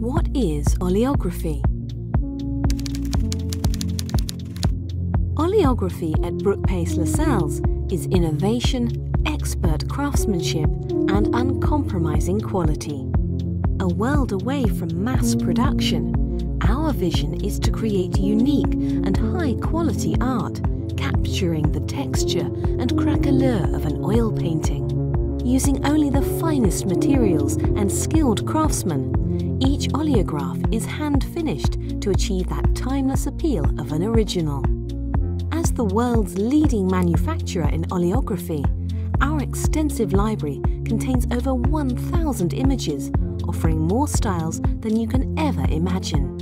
What is oleography? Oleography at Brookpace Lascelles is innovation, expert craftsmanship, and uncompromising quality. A world away from mass production, our vision is to create unique and high quality art, capturing the texture and craquelure of an oil painting. Using only the finest materials and skilled craftsmen, each oleograph is hand finished to achieve that timeless appeal of an original. As the world's leading manufacturer in oleography, our extensive library contains over 1,000 images, offering more styles than you can ever imagine.